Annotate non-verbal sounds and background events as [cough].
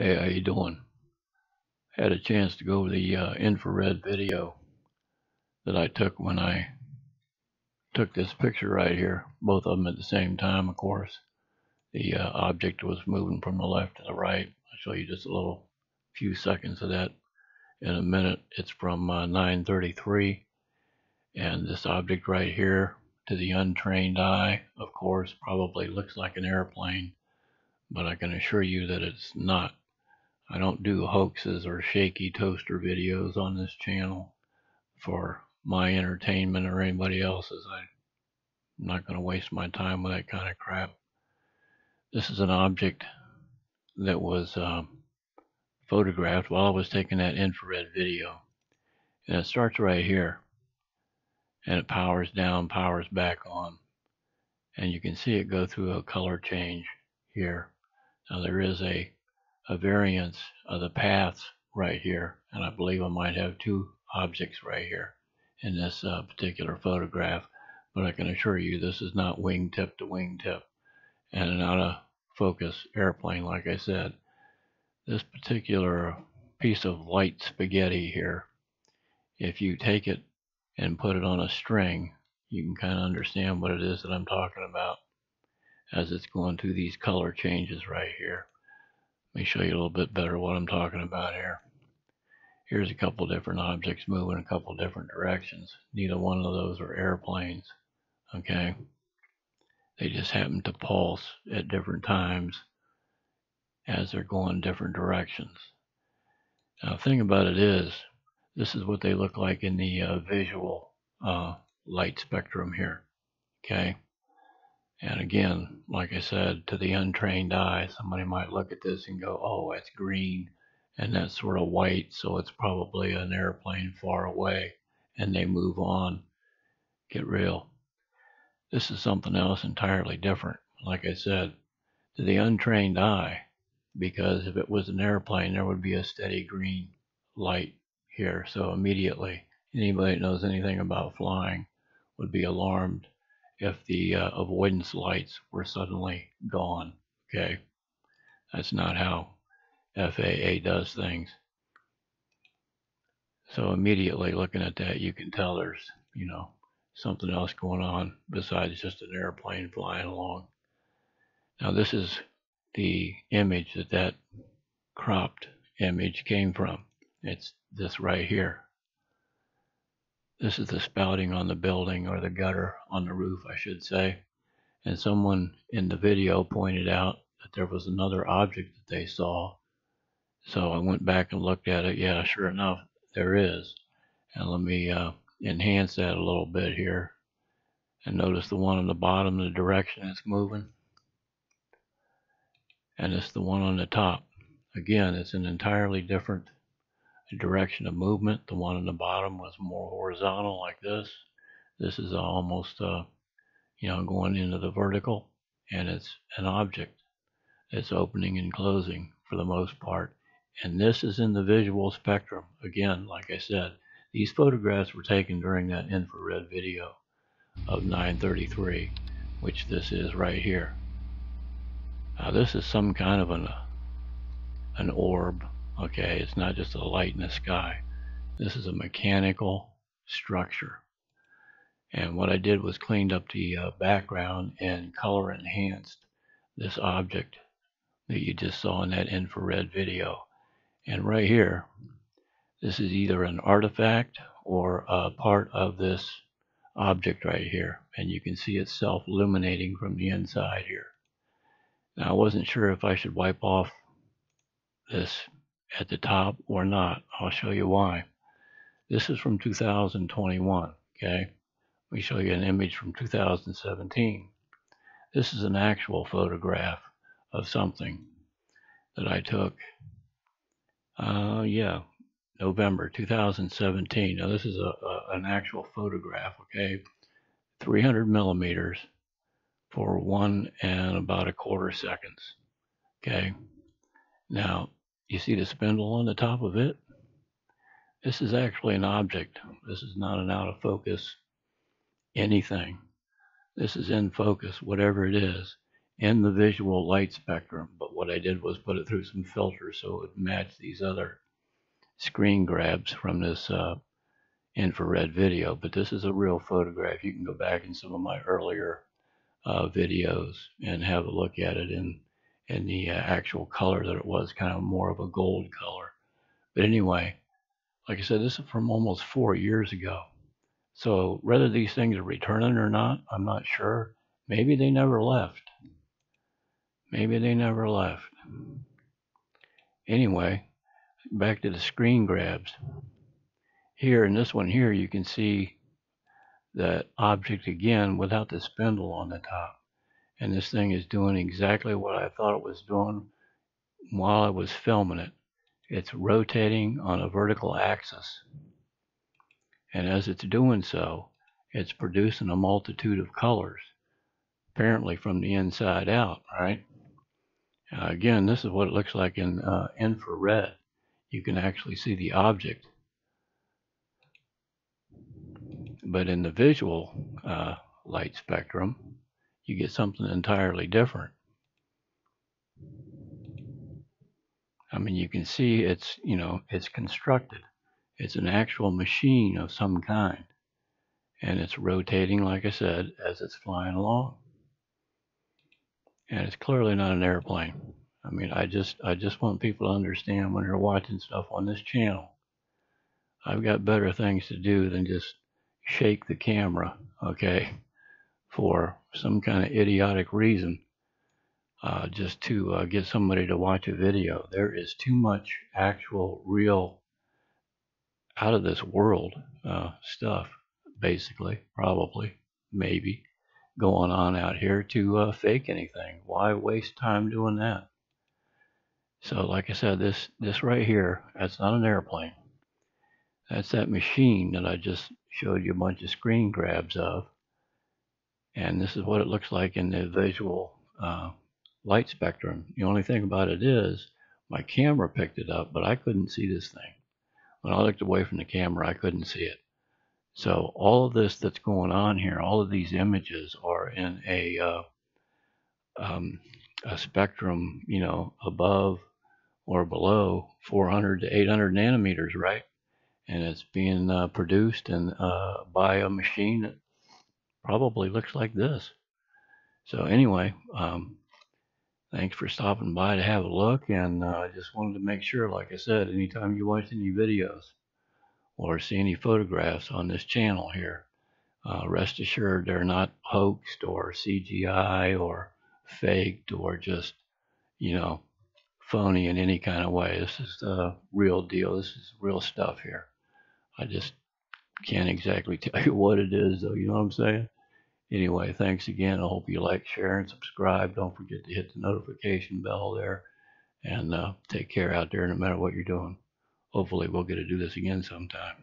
Hey, how you doing? Had a chance to go over the uh, infrared video that I took when I took this picture right here. Both of them at the same time, of course. The uh, object was moving from the left to the right. I'll show you just a little few seconds of that in a minute. It's from uh, 933, and this object right here, to the untrained eye, of course, probably looks like an airplane, but I can assure you that it's not. I don't do hoaxes or shaky toaster videos on this channel for my entertainment or anybody else's. I'm not going to waste my time with that kind of crap. This is an object that was um, photographed while I was taking that infrared video. And it starts right here. And it powers down, powers back on. And you can see it go through a color change here. Now there is a a variance of the paths right here. And I believe I might have two objects right here in this uh, particular photograph. But I can assure you this is not wingtip to wingtip and not a focus airplane, like I said. This particular piece of light spaghetti here, if you take it and put it on a string, you can kind of understand what it is that I'm talking about as it's going through these color changes right here. Let me show you a little bit better what I'm talking about here. Here's a couple different objects moving a couple different directions. Neither one of those are airplanes. Okay. They just happen to pulse at different times as they're going different directions. Now, the thing about it is, this is what they look like in the uh, visual uh, light spectrum here. Okay. And again, like I said, to the untrained eye, somebody might look at this and go, oh, that's green and that's sort of white, so it's probably an airplane far away, and they move on. Get real. This is something else entirely different, like I said, to the untrained eye, because if it was an airplane, there would be a steady green light here. So immediately, anybody that knows anything about flying would be alarmed if the uh, avoidance lights were suddenly gone. Okay, that's not how FAA does things. So immediately looking at that, you can tell there's you know something else going on besides just an airplane flying along. Now this is the image that that cropped image came from. It's this right here. This is the spouting on the building or the gutter on the roof, I should say. And someone in the video pointed out that there was another object that they saw. So I went back and looked at it. Yeah, sure enough, there is. And let me uh, enhance that a little bit here. And notice the one on the bottom, the direction it's moving. And it's the one on the top. Again, it's an entirely different direction of movement. The one on the bottom was more horizontal like this. This is almost, uh, you know, going into the vertical and it's an object. It's opening and closing for the most part. And this is in the visual spectrum. Again, like I said, these photographs were taken during that infrared video of 933, which this is right here. Now this is some kind of an, an orb Okay, it's not just a light in the sky. This is a mechanical structure. And what I did was cleaned up the uh, background and color enhanced this object that you just saw in that infrared video. And right here, this is either an artifact or a part of this object right here. And you can see it self-illuminating from the inside here. Now I wasn't sure if I should wipe off this at the top or not. I'll show you why. This is from 2021, okay? We show you an image from 2017. This is an actual photograph of something that I took, uh, yeah, November 2017. Now this is a, a, an actual photograph, okay? 300 millimeters for one and about a quarter seconds, okay? Now, you see the spindle on the top of it? This is actually an object. This is not an out of focus anything. This is in focus, whatever it is. in the visual light spectrum. But what I did was put it through some filters so it would match these other screen grabs from this uh, infrared video. But this is a real photograph. You can go back in some of my earlier uh, videos and have a look at it in in the uh, actual color that it was, kind of more of a gold color. But anyway, like I said, this is from almost four years ago. So whether these things are returning or not, I'm not sure. Maybe they never left. Maybe they never left. Anyway, back to the screen grabs. Here in this one here, you can see that object again without the spindle on the top. And this thing is doing exactly what I thought it was doing while I was filming it. It's rotating on a vertical axis. And as it's doing so, it's producing a multitude of colors, apparently from the inside out, right? Uh, again, this is what it looks like in uh, infrared. You can actually see the object. But in the visual uh, light spectrum, you get something entirely different. I mean, you can see it's, you know, it's constructed. It's an actual machine of some kind. And it's rotating, like I said, as it's flying along. And it's clearly not an airplane. I mean, I just, I just want people to understand when they're watching stuff on this channel. I've got better things to do than just shake the camera, okay? For some kind of idiotic reason uh, just to uh, get somebody to watch a video. There is too much actual, real, out of this world uh, stuff, basically, probably, maybe, going on out here to uh, fake anything. Why waste time doing that? So, like I said, this this right here, that's not an airplane. That's that machine that I just showed you a bunch of screen grabs of and this is what it looks like in the visual uh, light spectrum. The only thing about it is my camera picked it up, but I couldn't see this thing. When I looked away from the camera, I couldn't see it. So all of this that's going on here, all of these images are in a uh, um, a spectrum, you know, above or below 400 to 800 nanometers, right? And it's being uh, produced and uh, by a machine probably looks like this. So anyway, um, thanks for stopping by to have a look. And uh, I just wanted to make sure, like I said, anytime you watch any videos or see any photographs on this channel here, uh, rest assured they're not hoaxed or CGI or faked or just, you know, phony in any kind of way. This is the real deal. This is real stuff here. I just can't exactly [laughs] tell you what it is, though. You know what I'm saying? Anyway, thanks again. I hope you like, share, and subscribe. Don't forget to hit the notification bell there. And uh, take care out there no matter what you're doing. Hopefully, we'll get to do this again sometime.